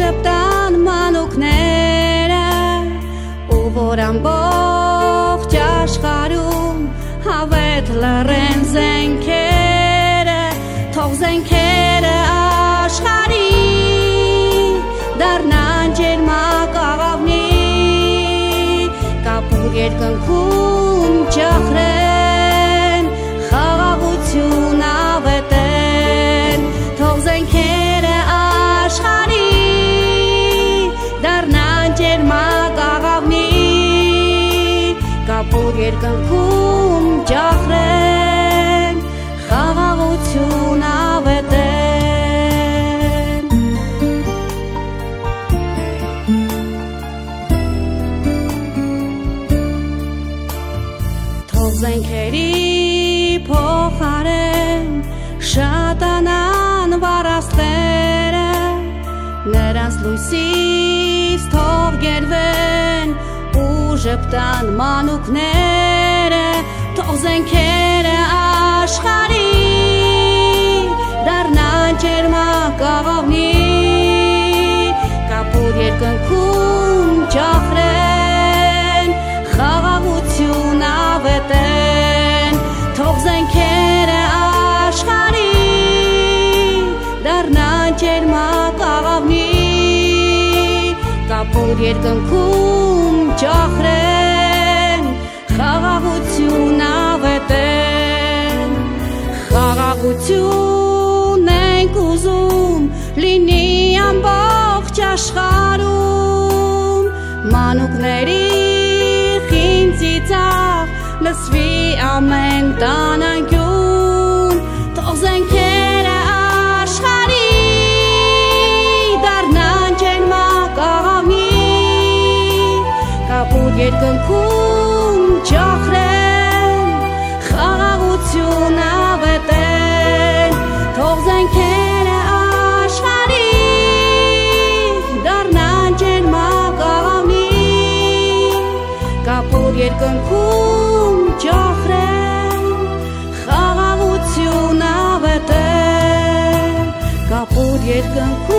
որ երկնքում ճախրեն խաղաղություն ավետեն թող զենքերի փոխարեն շատանան վարաստերը նրանց լույսից թող գերվեն ժպտան մանուկները թող զենքերը աշխարհի դառնան ջերմակաղավնի կապուր երկնքում ճախրեն խաղաղություն ավետեն թող զենքերը աշխարհի դառնան ջերմակաղավնի կապուր երկնքում խաղաղություն ենք ուզում լինի ամբողջ աշխարհում մանուկների խինցիցաղ լսվի ամեն տանանկյուն թող զենքերը աշխարհի դառնան ջերմակաղամի կապուր երկնքում ճախրեն կապուր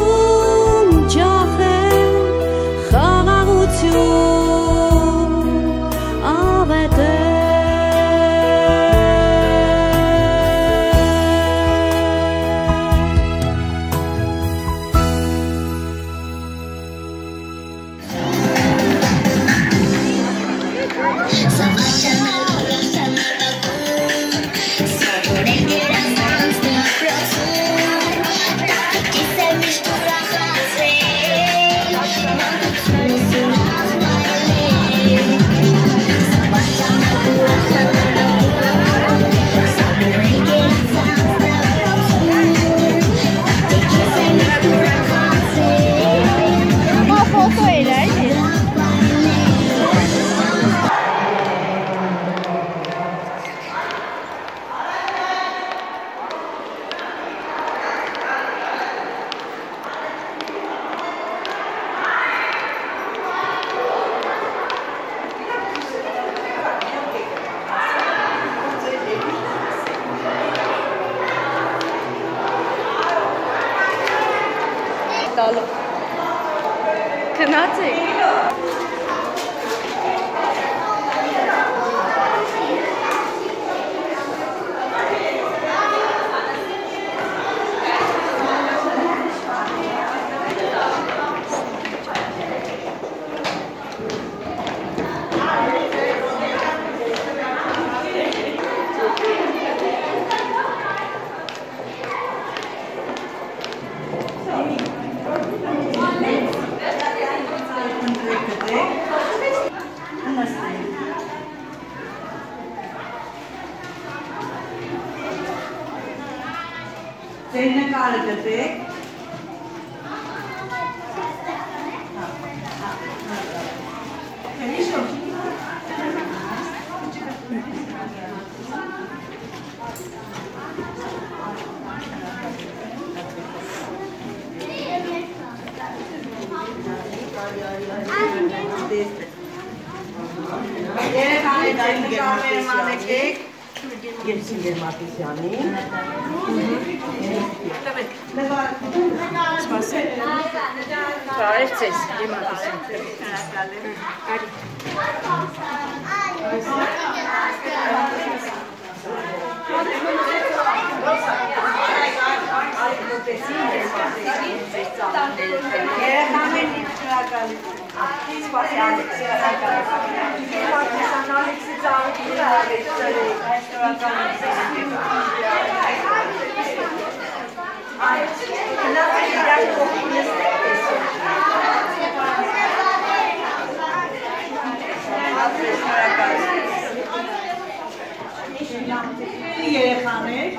Երեխաներ,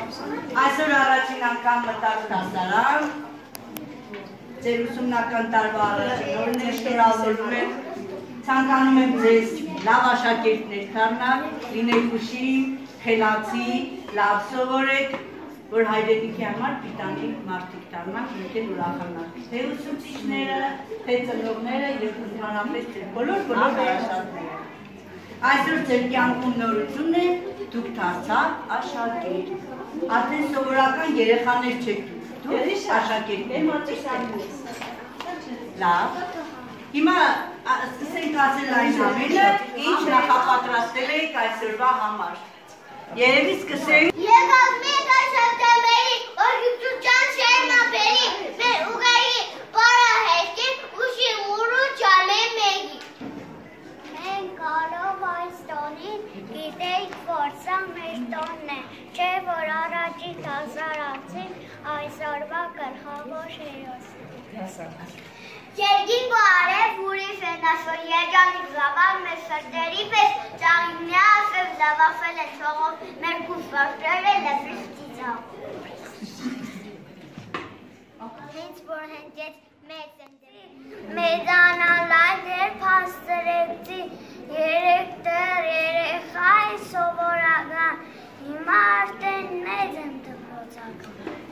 այսօր առաջին անգամ մտակ դասարան, ձեր ուսումնական տարվա առաջին օրն է շնորհավորում եմ, ցանկանում եմ ձեզ լավ աշակերտներ դառնալ, լինեք ուշիմ, խելացի, լավ սովորեք, որ հայրենիքի համար պիտանի մարդիկ դառնանք, էլ ուրախանանք։ Թե ուսուցիչները, թե ծնողները եւ ընդհանրապես ձեր բոլոր բոլոր դասատները։ Այսօր ձեր կյանքում նորություն է, դուք դարձաք աշակերտ։ Արդեն սովորական երեխաներ չեք դուք, դուք աշակերտներ։ Լավ։ Հիմա սկսենք ասել այն ամենը, ինչ նախապատրաստել եք այսօրվա համար։ Երևի սկսենք Եկավ մեկ սեպտեմբերի օրգիծուճան շերնապերի մեր ուղայի պարահետի ուշի մուրու ճալե մեգի։ Մենք կարող այս տոնին գիտեիք, որ սա մեր տոնն է, չէ որ առաջի դասարացին այսօրվա գլխավոր հերոս։ Երկինք ու արև ուրի ֆենասո երջանիկ զավակ մեր սրտերի պես ճաղիմնի ասև զավախել է չողով մեր կուսվաշները լեվրից ծիծաղ։ Հենց որ հենջեց մեծ ընդրի մեզանալ այդեր պաստրեցի երեք տեր երեխա է սովորական հիմա արդեն մեծ եմ դպրոցական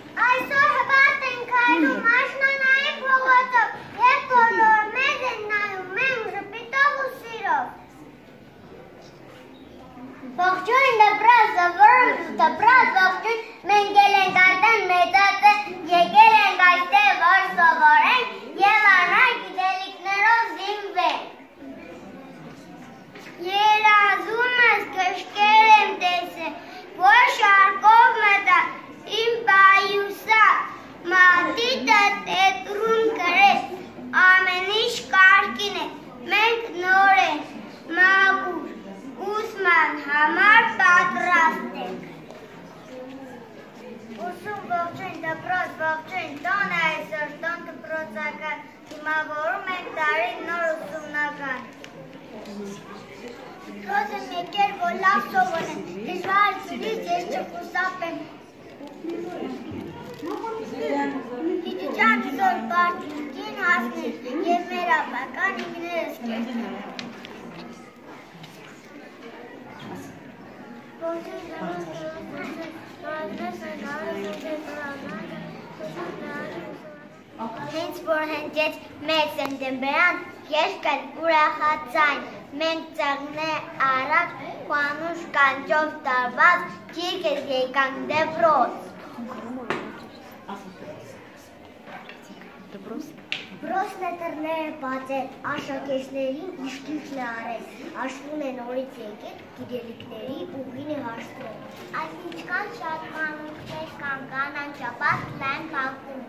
եկել, գիտելիքների ուղին է հաշտվել։ Այս ինչքան շատ մանուկներ կան կանանչապատ լայն կակում,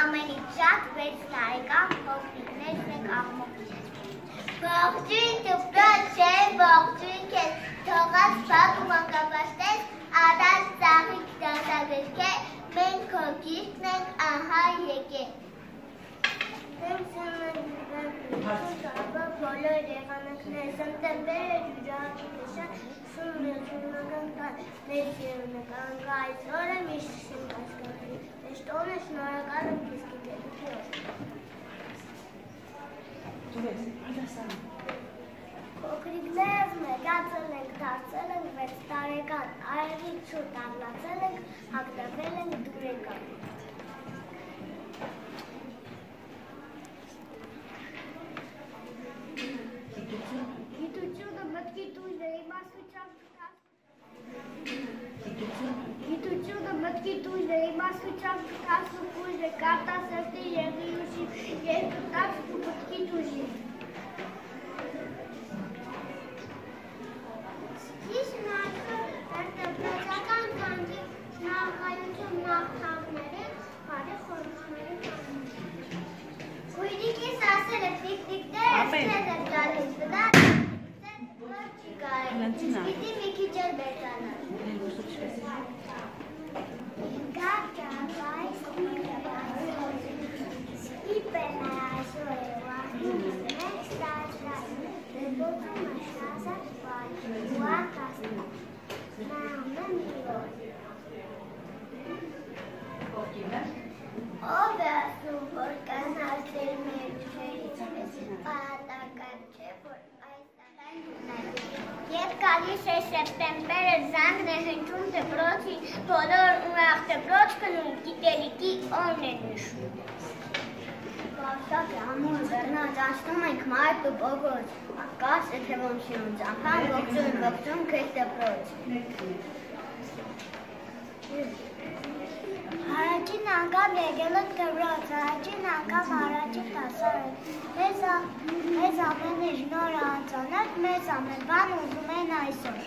ամենից շատ 6 տարեկան փոքրիկներն են աղմոկներ։ Ողջույն դպրոց չէ, ողջույն քեզ, թողած փակ ու մանկապաշտես, ադած ծաղիկ դասագրքեր, մենք քո գիրկն ենք, ահա եկել։ Բոլոր եղանակներ սեպտեմբերը շունն է շունական կան մեծ եղնական կա այս օրը միշտ շուն կասկարի Էշտոն է շնորհակալ եմ քեզ գիտելիքով Փոքրիկներս մեծացել ենք, դարձել ենք 6 տարեկան, այրից շուտ ամլացել ենք, հագնվել ենք դուրեկան։ Գիտությունը մտքի տույն է, իմաստության Գիտությունը մտքի տույն է, իմաստության կտաս ու կույն է, կարտա սրտի եղի ուշի, երկու տաս ուժի։ Իսկ նախական կանդի շնորհակալություն նախթավների բարի խորհուրդների Գույնիկիս ասել է տիկտիկներ ստեղ է գալիս, վրա ոչ չի կարելի։ Պիտի մի քիչ էլ բերկանալ։ Ով է ասում, որ կանացել մեր ջրերից մեզ պատակար չէ, որ այս Եվ գալիս է սեպտեմբերը զանգն է հնչում դպրոցի, բոլոր ուրախ դպրոց կնում գիտելիքի օրն է նշում։ է ամուր դռնած ասնում ենք մարդ ու բողոց, ակաս է թևոնցյուն, ծամփան ողջուն, ողջուն քեզ դպրոց։ Առաջին անգամ եկել եք դպրոց, առաջին անգամ առաջին տասարը։ Մեզ մեզ ամեն ինչ նոր անցանակ, մեզ ամեն բան ուզում են այսօր։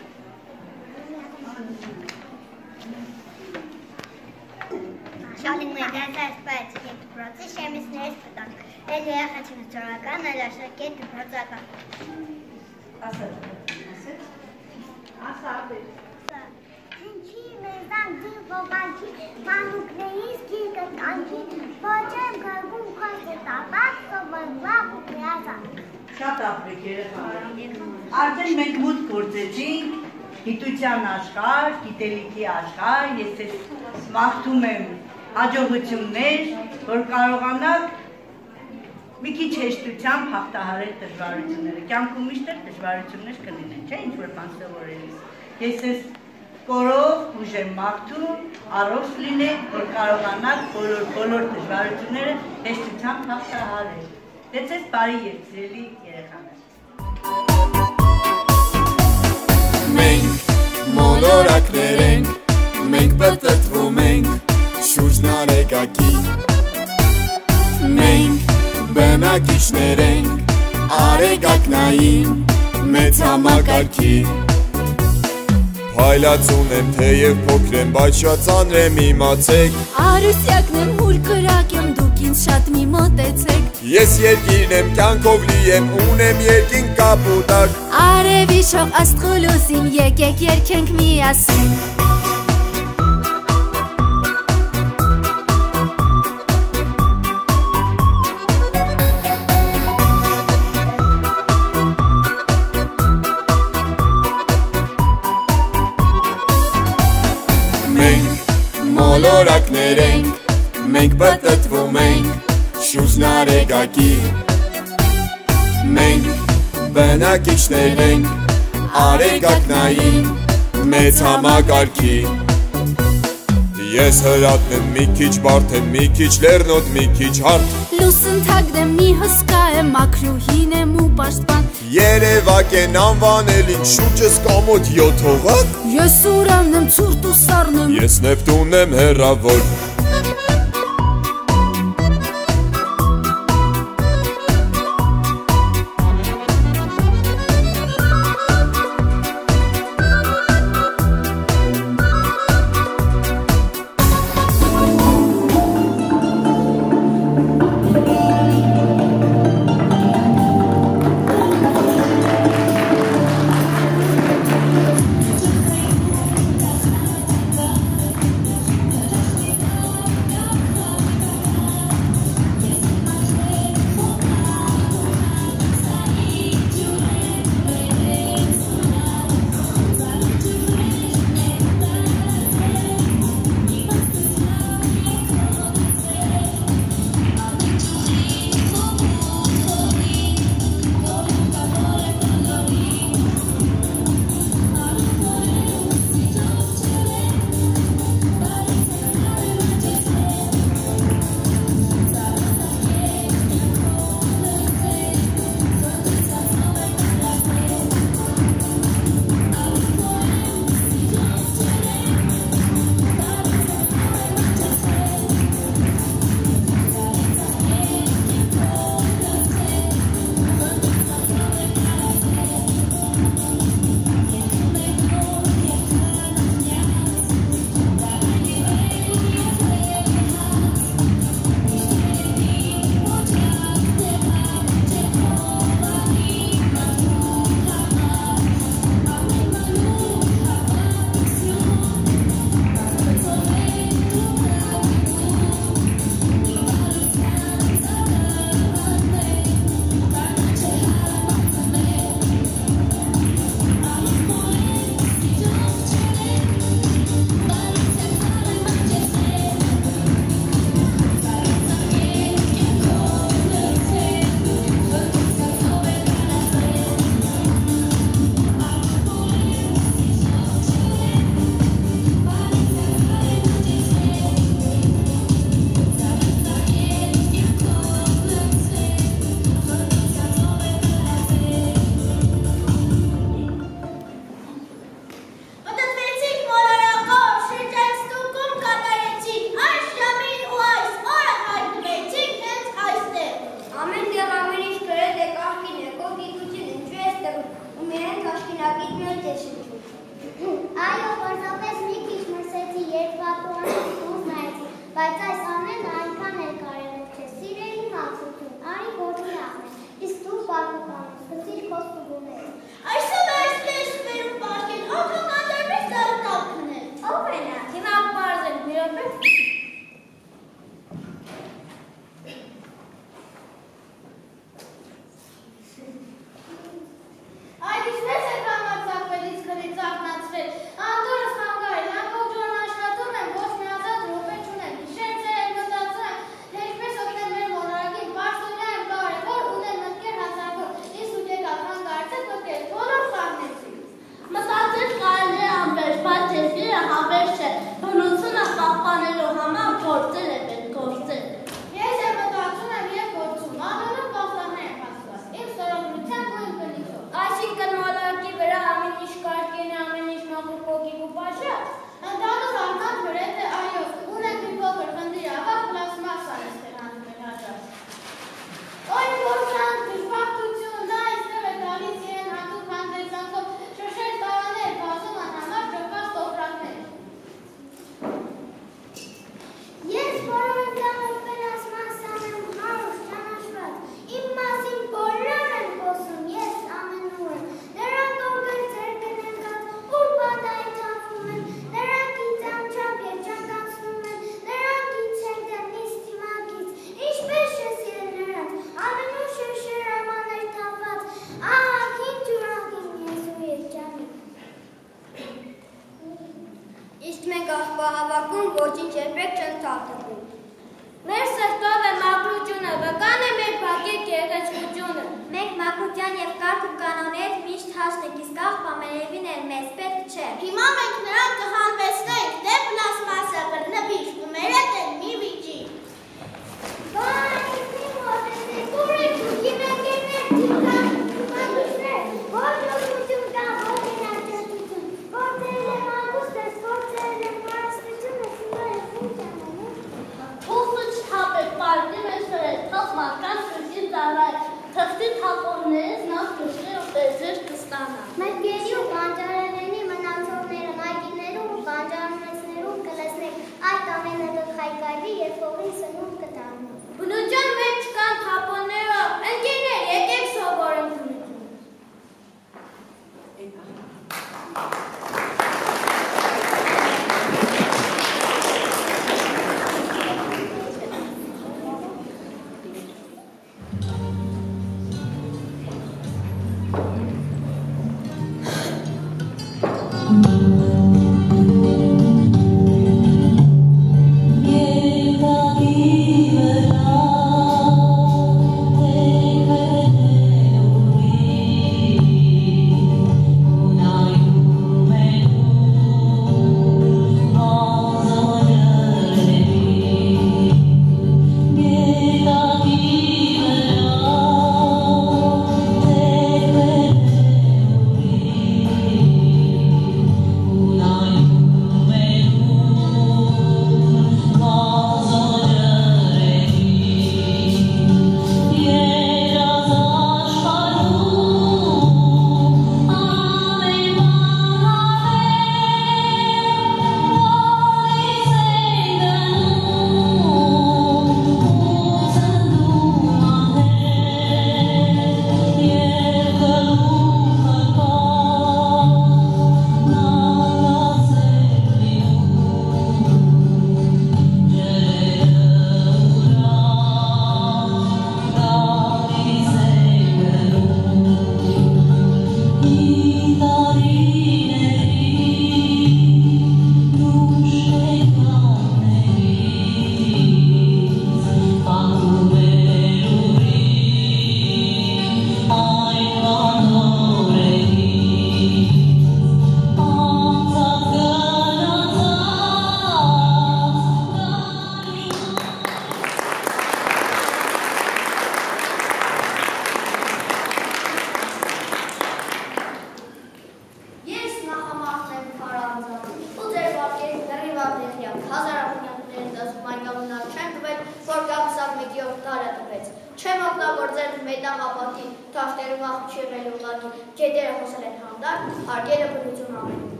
Շալին մեր դասած բայց ետ դպրոցի շեմիսներից պտանք։ Էլ երախաչին ստորական, էլ աշակետ դպրոցական։ Ասա։ Ասա։ Ինչի մեզան դին ողանքի մանուկներից գիրկը կանքի, ոչ եմ գարգում քոսը տապակ, սովորվաղ ու գրազան։ Շատ ապրեք երեխաներ։ Արդեն մենք մուտք գործեցինք գիտության աշխարհ, գիտելիքի աշխարհ, ես ես մաղթում եմ հաջողություններ, որ կարողանաք մի քիչ հեշտությամբ հաղթահարել դժվարությունները։ Կյանքում միշտ դժվարություններ կլինեն, չէ՞, ինչ որ բան սովորելիս։ Ես ես կորով ուժ եմ մաղթում, առողջ լինեք, որ կարողանաք բոլոր բոլոր դժվարությունները հեշտությամբ հաղթահարել։ Դե ձեզ բարի եւ սիրելի երեխաներ։ Մենք մոլորակներ ենք, մենք պտտվում ենք, շուրջն արեգակի Մենք բնակիչներ ենք, արեգակնային, մեծ համակարգի Փայլացուն եմ, թեև փոքր եմ, բայց շատ ծանր եմ իմացեք Արուսյակն եմ, հուր կրակ եմ, դուք ինձ շատ մի մոտեցեք Ես երկիրն եմ, կյանքով լի եմ, ունեմ երկին կապուտակ Արևի շող աստղուլուսին, եկեք երկենք միասին մոլորակներ ենք, մենք պտտվում ենք, շուրջն արեգակի Մենք բնակիչներ ենք, արեգակնային, մեծ համակարգի Ես հրատն եմ, մի քիչ բարդ եմ, մի քիչ լեռնոտ, մի քիչ հարթ Լուսընթագն եմ, մի հսկա եմ, մաքրուհին եմ ու պաշտպան Երևակ են անվանել ինձ շուրջս կամոտ յոթ հողակ Ես ուրանն եմ, ցուրտ ու սառն եմ Ես Նեպտուն եմ հերավոր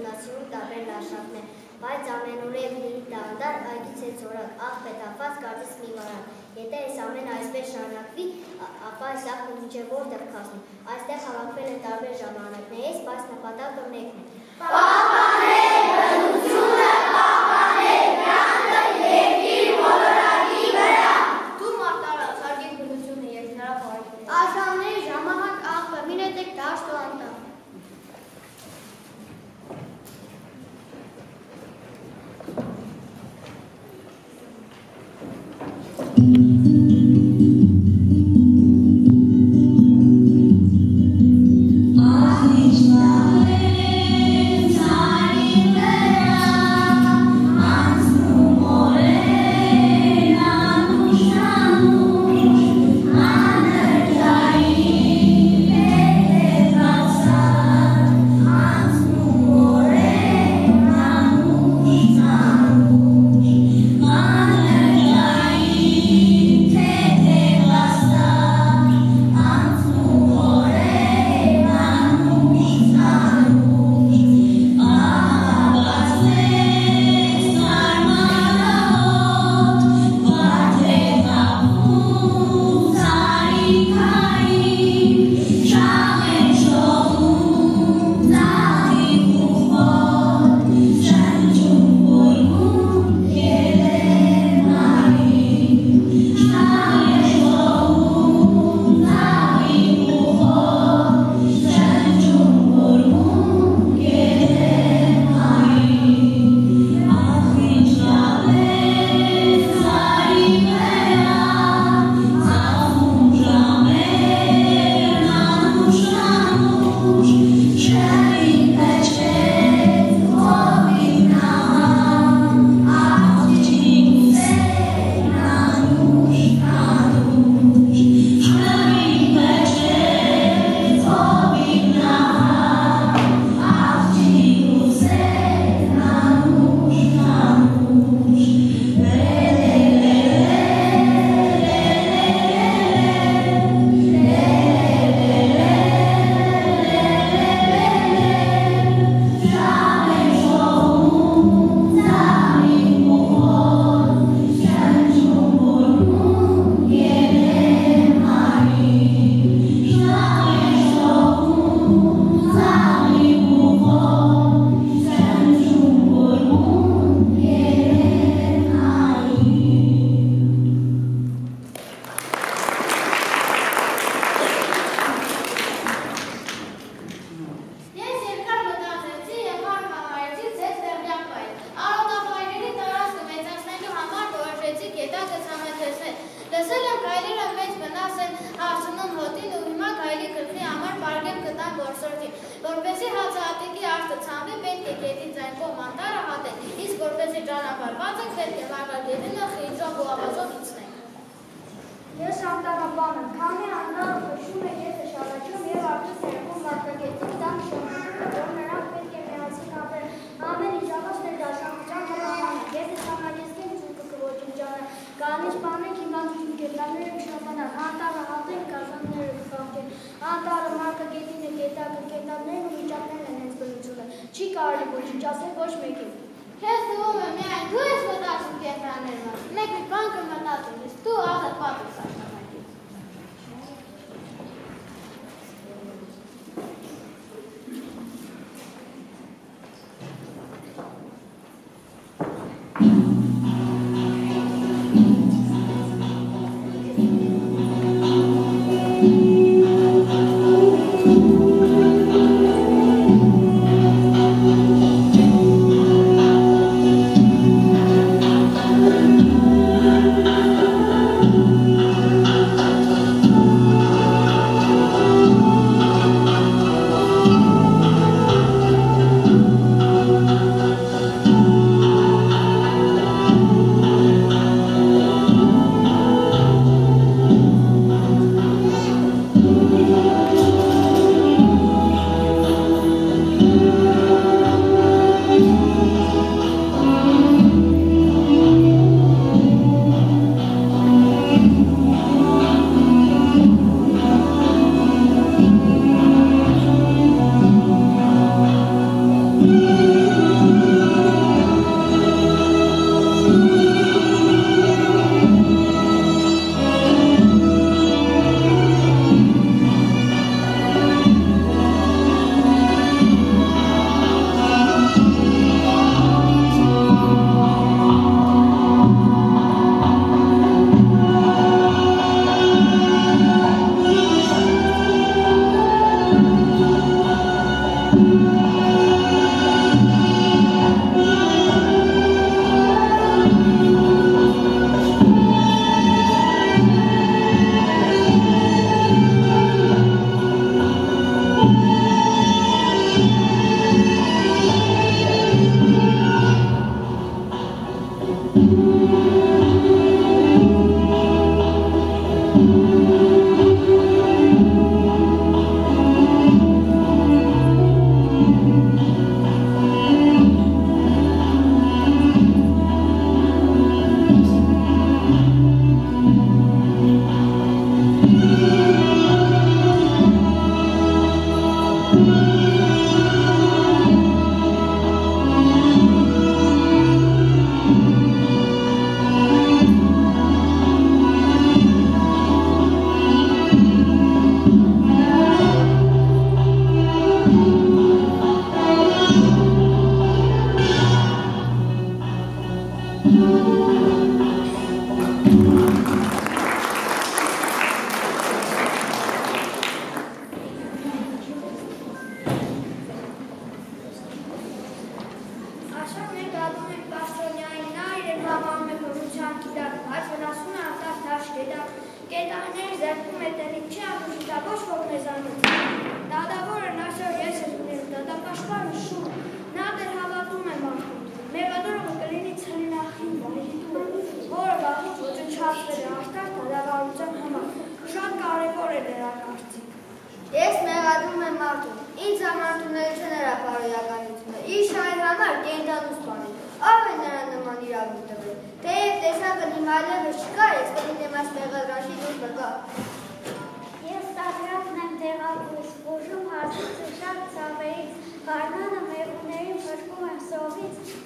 ուսումնասիրու տարբեր լանդշաֆտն է, բայց ամենուրև հին դանդար այգից է ծորակ, աղ պետապած կարծես մի վարան։ Եթե այս ամեն այսպես շարունակվի, ապա այս աղը միջև որտեղ կասնի։ Այստեղ հավաքվել են տարբեր ժամանակներից, բայց նպատակը մեկն է։ Պա կարելի ոչինչ ասել ոչ մեկին։ Քեզ թվում է միայն դու ես մտածում կենտրոնների մասին։ Մեկ մի բան կմտածում ես, դու աղը պապ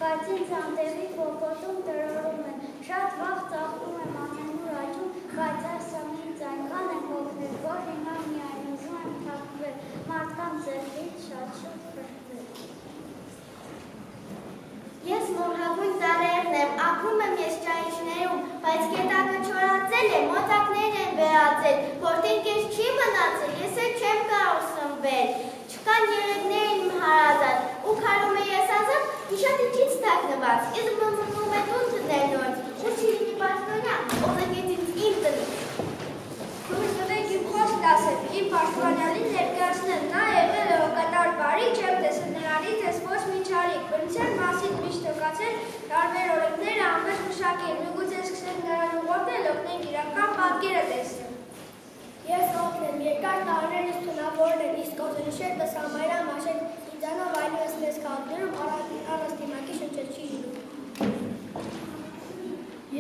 բայց ինձ անտեղի կոկոտում տրորում են, շատ վաղ ծաղկում եմ ամենուր աճում, բայց այս ամինից այնքան եմ հոգնել, որ հիմա միայն ուզում եմ թաքվել, մարդկանց ձեռքից շատ-շատ փրկվել։ Ես մորհագույն ծառերն եմ, ապրում եմ ես ճայիչներում, բայց կետակը չորացել է, մոտակներն են վերածել, որդին կես չի մնացել, ես էլ չեմ կարող սնվել, Կան երեքներ իմ հարազատ, ու քարում է ես ազատ, մի շատ ինչից թաքնված, ես մնցնում է տուն տներ նորից, ու չիրինի պարտոնյա, օզակեց ինձ իմ տնից։ Հույս տվեք իմ խոս դասեմ, իմ պարտոնյանին ներկացնեմ, նա եղել է հոգատար բարի, չեմ տեսել նրանից, ես ոչ մի չարիք, բնության մասին միշտ հոգացել, տարբեր օրենքները ամեն մշակել, նուգուց ես սկսենք նրան ուղորդել, օգնենք իրական պատկերը տեսնել։ Ես օգնեմ երկար տարիներս թունավորել իսկ օզենշեր դասամայրա մաշել ինձանով այլևս մեզ քաղաքներում առաստիմակի շնչել չի լինում։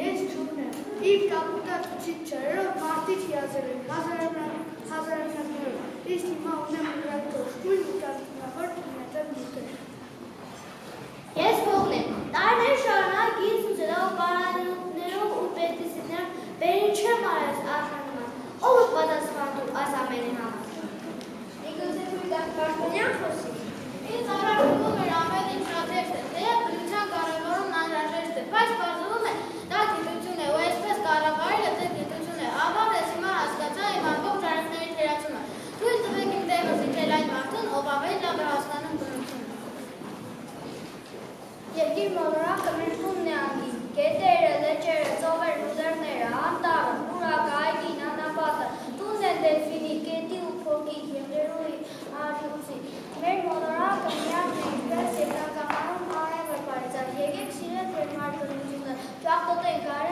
Ես չունեմ։ Իր կապուտա ցուցիչ չերով մարդիկ հիացել են հազարամյակներով։ Իսկ հիմա ունեմ նրան կոշտույն ու կազմավոր ունեցել մուտեր։ Ես փողն եմ։ Տարիներ շարունակ ինձ ուզելով պարանուտներով ու պեստիցիդներով բերին չեմ արած արժանման։ Ով է պատասխանատու այս ամենի համար։ Միգուցե դու դա Պաշտոնյան խոսի։ Ինձ առաջարկում էր ամեն ինչ շատերս է, թե բնության կարևորումն անհրաժեշտ է, բայց բարձվում է դա գիտություն է, ու այսպես կառավարելը դե գիտություն է։ Ավաղ ես հիմա հասկացա իմ ամբողջ արևների թերացումը։ Թույլ տվեք իմ դեմը զիջել այն մարդուն, ով ավելի լավ է հասկանում բնությունը։ Երկիր մոլորակը մեր տունն է անգին։ Գետերը, լեջերը, they got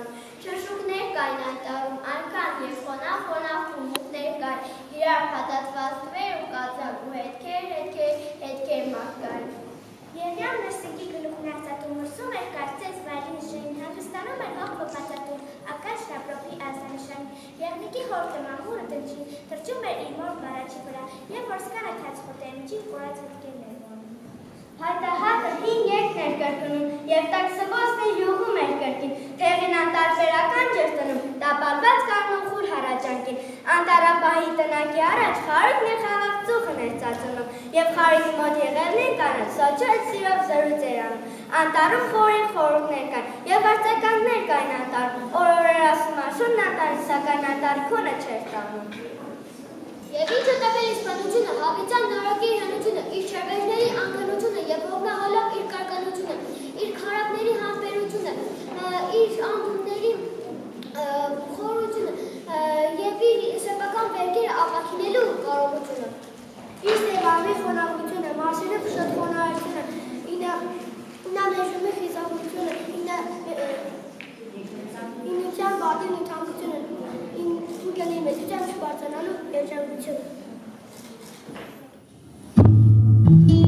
տանում, շրշուկներ կային այն տարում, անկան և խոնավ խոնավ խումուկներ կային, իրար պատատված դվեր ու կացակ ու հետքեր, հետքեր, հետքեր մակ կային։ Երյան նրսիկի գլուխն արձատում ուսում էր կարծես վարին ժին, հանդստանում էր հող պոպածատում, ակաշ ռապրոպի ազանշան, եղնիկի հորդը մամուրը դնչին, թրջում էր իր մոր բարաչի վրա, և որ սկանը թաց խոտեր միջին կորած հետքեր Հայտահարը հին երկն էր կրկնում եւ տաքսվոցն էր յուղում էր կրկին։ Թեղին անտարբերական ջեր տնում, տապալված կանգնում խուր հարաճանքին։ Անտարապահի տնակի առաջ խարույկն էր խաղաղ ծուխն էր ծածնում եւ խարույկի մոտ եղելն էր կանած, սոճը այդ սիրով զրույց էր անում։ Անտարում խորին խորուկներ կան եւ արձագանքներ կային անտարում։ Օրորեր ասում աշունն անտարի, սակայն անտարքունը չէր տանում։ Եվ ինչը տվել իսպանությունը, հավիճան նորոգի հնությունը, իր չերվերների անգնությունը եւ հոգնահոլով իր կարկանությունը, իր քարակների համբերությունը, իր անդունների խորությունը եւ իր սեփական վերքերը ապակինելու կարողությունը։ Իսկ դեպի խոնավությունը, մարսելու շատ խոնարհությունը, ինա ինա մեջումի խիզախությունը, ինա ինքնության բադին ընդհանրությունը, ինքնի մեջության չբարձրանալու երջանկությունը։ Thank you.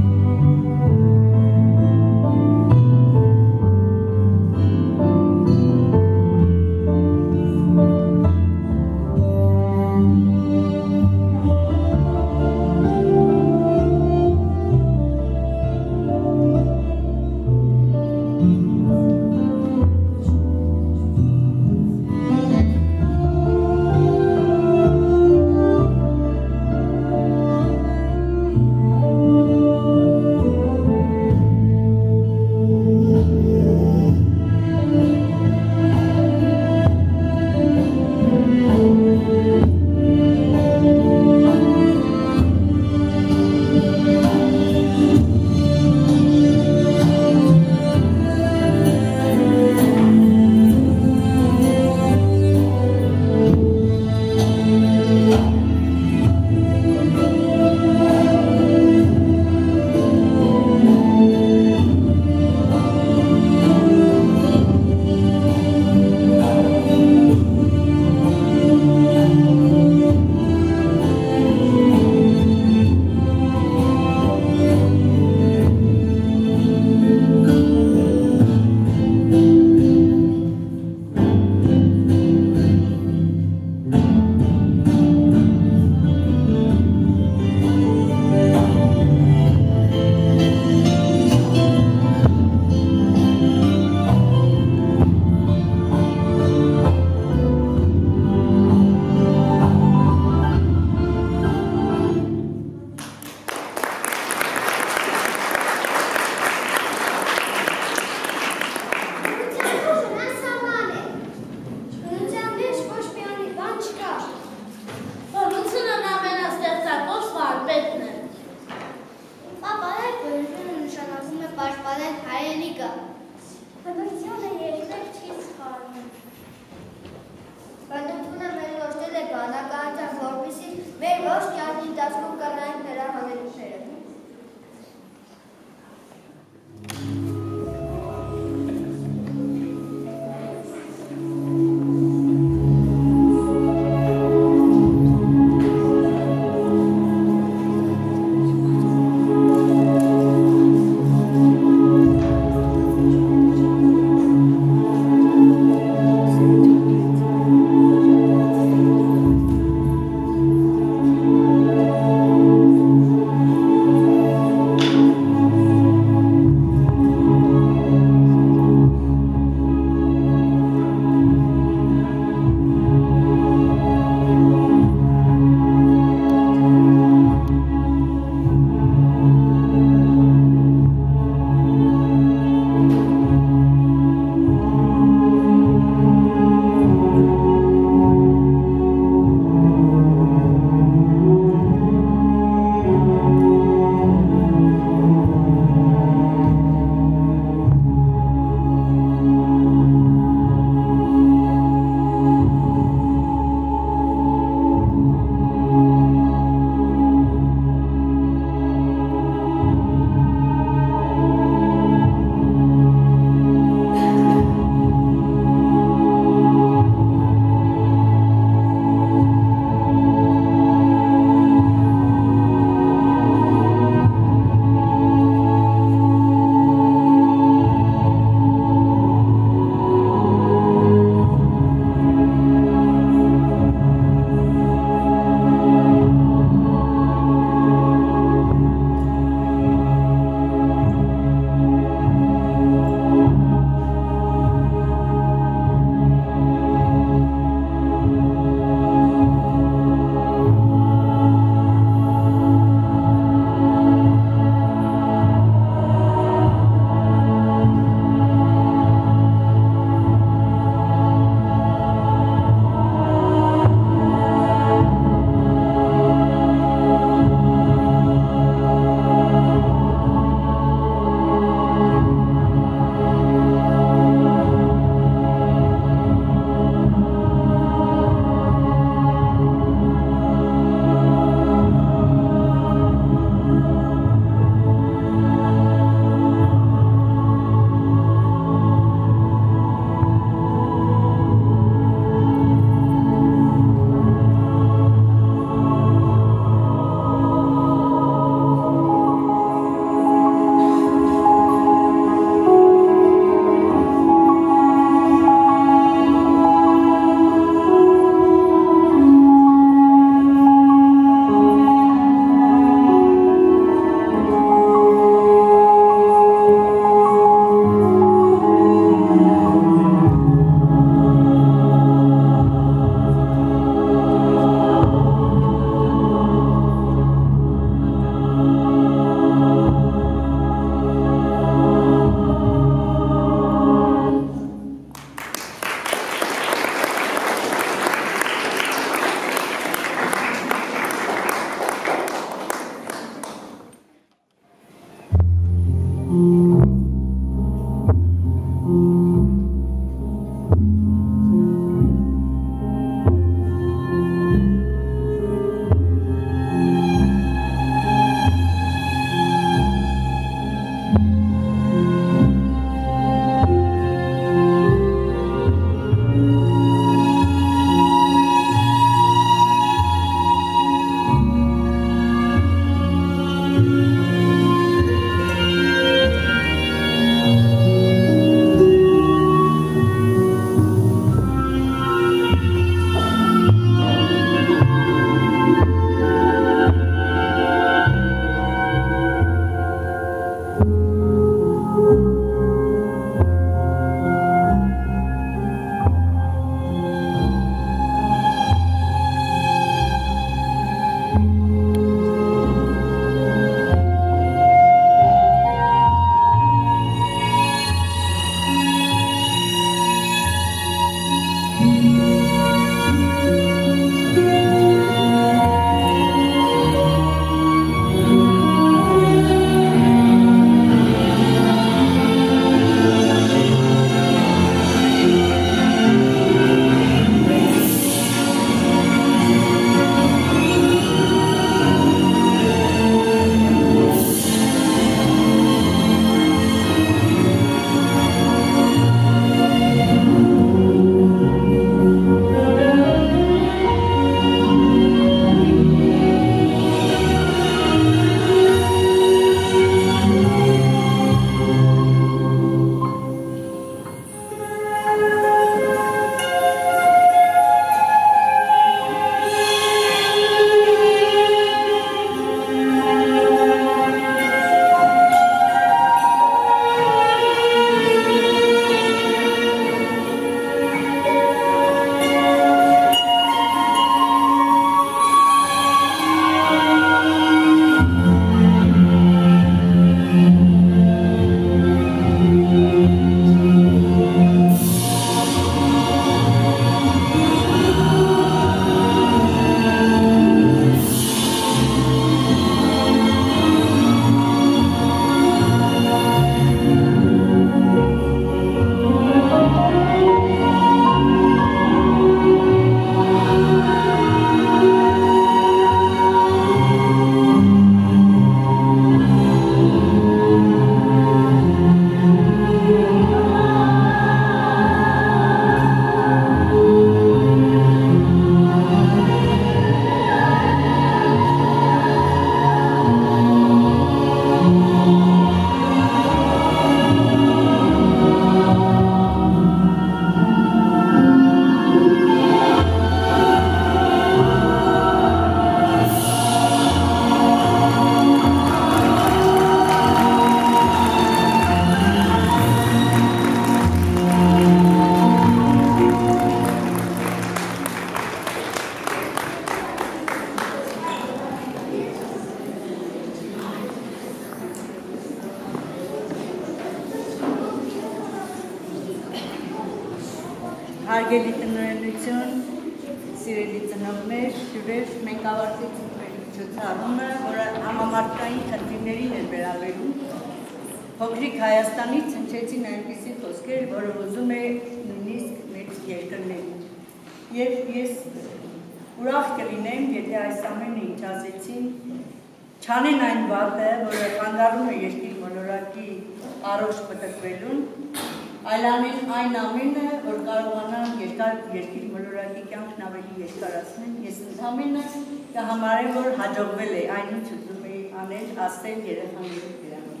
Ասել երեխաների դրանով։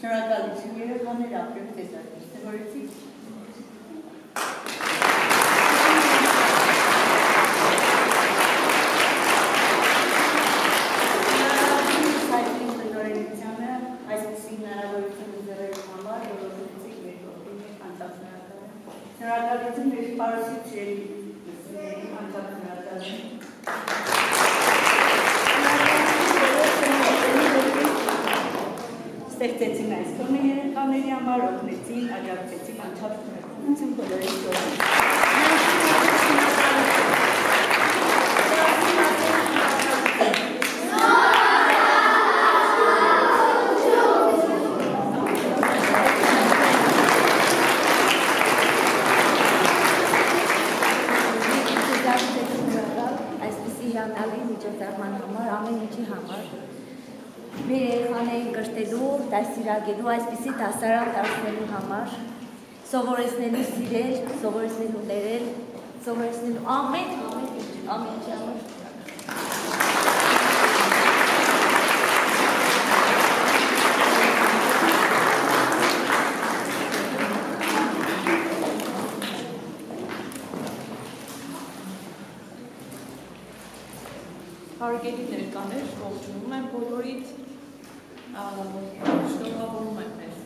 Շնորհակալություն երեխաներ, ապրեք ձեզ արտիստավորեցիք։ Շնորհակալություն մեր պարուսից երերի ստեղծեցին այս կողմի երեխաների համար, օգնեցին, աջակցեցին անչափ բոլորի մեր դասիրագելու, այսպիսի դասարան դարձնելու համար, սովորեցնելու սիրել, սովորեցնելու ներել, սովորեցնելու ամեն, ամեն ամեն ինչ համար։ Հարգելի ներկաներ, ողջունում եմ բոլորիդ, շնորհավորում եմ մեզ,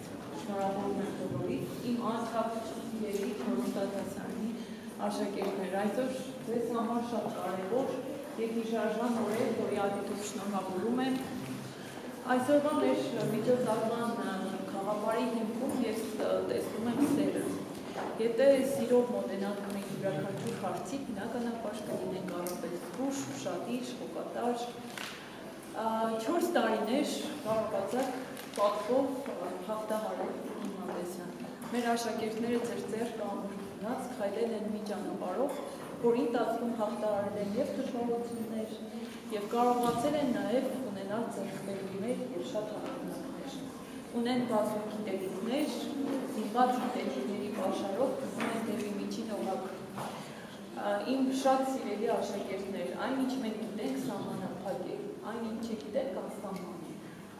շնորհավորում եմ բոլորիդ, իմ անցկացությունների հորոստատասանի աշակերտներ, այսօր ձեզ համար շատ կարևոր և հիշարժան օր է, որի ադիտով շնորհավորում եմ։ Այսօրվա մեր միջոցառման խաղապարի հիմքում ես տեսնում եմ սերը։ Եթե սիրով մոտենանք մենք յուրաքանչյուր հարցի, բնականաբար կլինենք առավել զգուշ, ուշադիր, օգատար։ 4 տարիներ կարողացակ պատվով հաղթահարել Իմամբեսյան։ Մեր աշակերտները ձեր ձեր կամուրնած քայլել են մի ճանապարհով, որի ընթացքում հաղթահարել են եւ դժվարություններ, եւ կարողացել են նաեւ ունենալ ձեռքբերումներ եւ շատ հաղթանակներ։ Ունեն բազում գիտելիքներ, զինված գիտելիքների պաշարով գնում են դեպի միջին օղակ իմ շատ սիրելի աշակերտներ, այն ինչ մենք գիտենք սահմանափակ է, այն ինչը գիտենք անսահման է։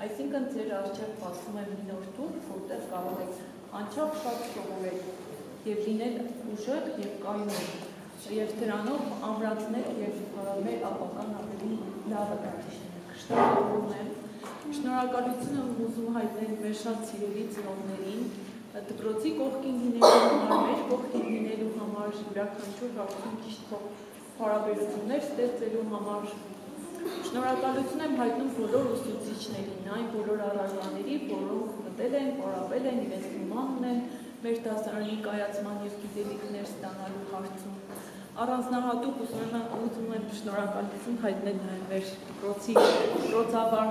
Այսինքն ձեր առջև բացում եմ մի նոր տուն, որտեղ կարող եք անչափ շատ սովորել եւ լինել ուժեղ եւ կայուն եւ դրանով ամրացնել եւ մեր ապական ավելի լավը դարձնել։ Շնորհակալություն եմ։ Շնորհակալություն եմ ուզում հայտնել մեր շատ սիրելի ծնողներին, դպրոցի կողքին լինելու համար, մեր կողքին լինելու համար, յուրաքանչյուր հարցում ճիշտ հարաբերություններ ստեղծելու համար։ Շնորհակալություն եմ հայտնում բոլոր ուսուցիչներին, այն բոլոր առարկաների, որոնք մտել են, պարապել են, իրենց նման ունեն մեր դասարանի կայացման եւ գիտելիքներ ստանալու հարցում։ Առանձնահատուկ ուզում եմ ուզում եմ շնորհակալություն հայտնել նաև մեր դպրոցի դպրոցավար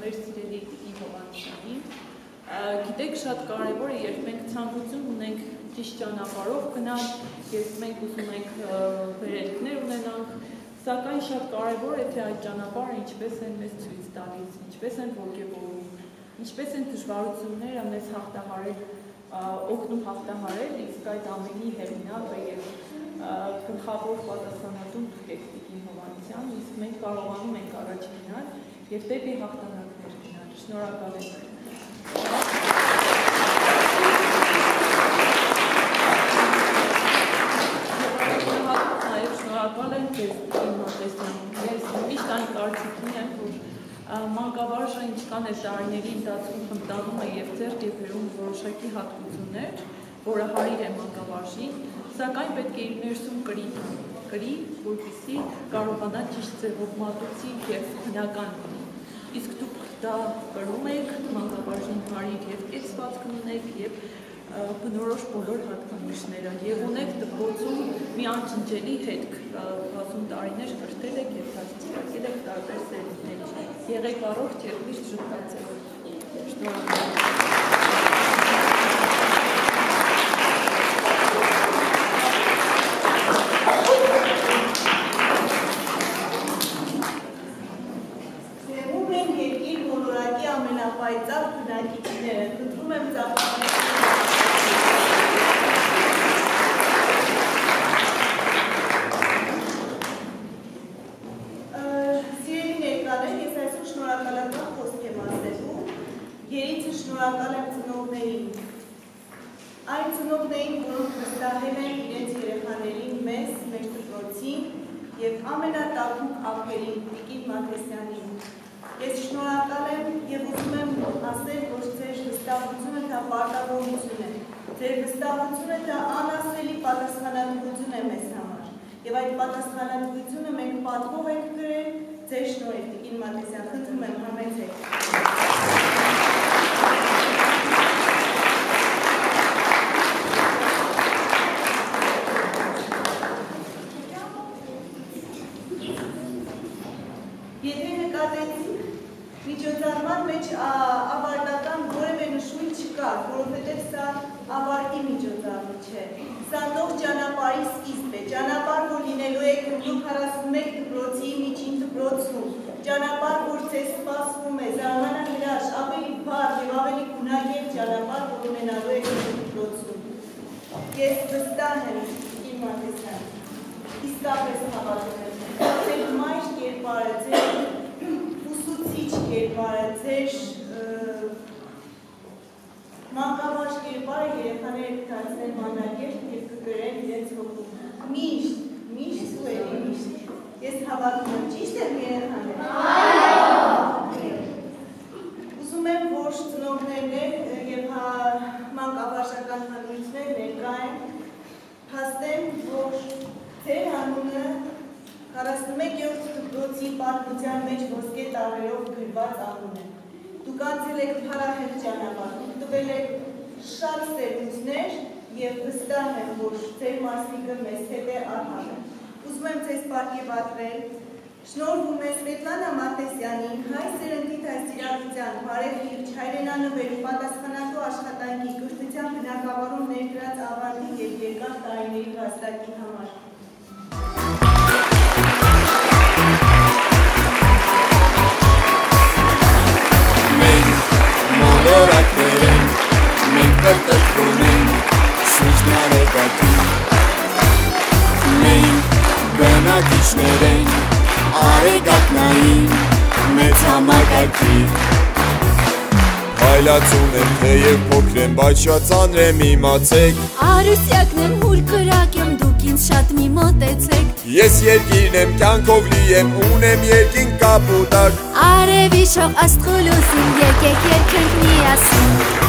մեր սիրելի Տիկի Հովանեսյանին գիտեք շատ կարևոր է երբ մենք ցանկություն ունենք ճիշտ ճանապարհով գնալ, երբ մենք ուզում ենք վերելքներ ունենանք, սակայն շատ կարևոր է թե այդ ճանապարհը ինչպես են մեզ ցույց տալիս, ինչպես են ողջևորում, ինչպես են դժվարությունները մեզ հաղթահարել, օգնում հաղթահարել, իսկ այդ ամենի հեղինակը եւ գլխավոր պատասխանատուն դուք եք Տիկին Հովանեսյան, իսկ մենք կարողանում ենք առաջ գնալ եւ դեպի հաղթանակներ գնալ։ Շնորհակալ եմ։ շնորհակալ եմ ձեզ իմ մոտեցումին։ Ես միշտ այն կարծիքին եմ, որ մանկավարժը ինչքան է տարիների ընթացքում խնդանում է եւ ձեռք է բերում որոշակի հատկություններ, որը հարիր է մանկավարժին, սակայն պետք է իր ներսում կրի, կրի, որպեսզի կարողանա ճիշտ ձևով մատուցի եւ բնական լինի։ Իսկ դուք դա կրում եք, մանկավարժին հարիր եւ կեցվածք ունեք եւ բնորոշ բոլոր հատկանիշները եւ ունեք դպրոցում մի անջնջելի հետք 60 տարիներ կրթել եք եւ դաստիարակել եք տարբեր սերունդների եղեք առողջ եւ միշտ շփոթեցեք շնորհակալ պայծառ բնակիչները։ Խնդրում եմ ծափահարել Սիրելի ներկաներ, ես այսօր շնորհակալական խոսք եմ ասելու։ Երիցը շնորհակալ եմ ծնողներին։ Այն ծնողներին, որոնք վստահել են իրենց երեխաներին մեզ, մեր դպրոցին եւ ամենատափուկ ափերին Տիկին Մատեսյանին։ Ես շնորհակալ եմ եւ ուզում եմ ասել, որ ձեր վստահությունը դա պարտավորություն է։ Ձեր վստահությունը դա անասելի պատասխանատվություն է մեզ համար։ Եվ այդ պատասխանատվությունը մենք պատվով ենք գրել ձեր շնորհիվ, Տիկին Մատեսյան, խնդրում եմ համեցեք։ Եթե նկատեցիք, միջոցառման մեջ ավարտական որևէ նշույլ չկա, որովհետև սա ավարտի միջոցառում չէ։ Սա նոր ճանապարհի սկիզբ է, ճանապարհ, որ լինելու է Գյումրու 41 դպրոցի միջին դպրոցում, ճանապարհ, որ ձեզ սպասվում է, զարմանահրաշ, ավելի բարդ եւ ավելի գունագետ ճանապարհ, որ ունենալու եք դպրոցում։ Ես վստահ եմ, իմ Մատեսյան, իսկապես հավատում եմ, ձեր մայր կերպարը, ձեր ուսուցիչ կերպարը, ձեր մանկավարժ կերպարը երեխաները կդարձնեն մանրակերտ եւ կգրեն իրենց հոգում։ Միշտ, միշտ ու միշտ։ Ես հավատում եմ, ճիշտ եմ երեխաներ։ Այո։ Ուզում եմ, որ ծնողներն եւ հա մանկավարժական հանրություններ ներկա են, հաստեն, որ ձեր անունը 41-րդ դպրոցի պատմության մեջ ոսկե տարերով գրված անուն է։ Դուք անցել եք փառահեղ ճանապարհ, տվել եք շատ սերունդներ եւ վստահ եմ, որ ձեր մասնիկը մեզ հետ է արհանը։ Ուզում եմ ձեզ պարգևատրել Շնորհվում է Սվետլանա Մատեսյանին հայ սերնդի դաստիարակության բարև քիչ հայրենանվելու պատասխանատու աշխատանքի կրթության բնակավարում ներդրած ավարտի եւ երկար տարիների վաստակի համար։ մոլորակներ են, մենք կրկրկում ենք շուրջն արեկատի։ Մենք բնակիչներ ենք, արեգակնային, մեծ համակարգի։ Հայլացուն եմ, թեև փոքր եմ, բայց շատ ծանր եմ իմացեք Արուսյակն եմ, հուր կրակ եմ, դուք ինձ շատ մի մոտեցեք Ես երկիրն եմ, կյանքով լի եմ, ունեմ երկին կապուտակ Արև իշող աստղուլուսին, եկեք երկենք միասին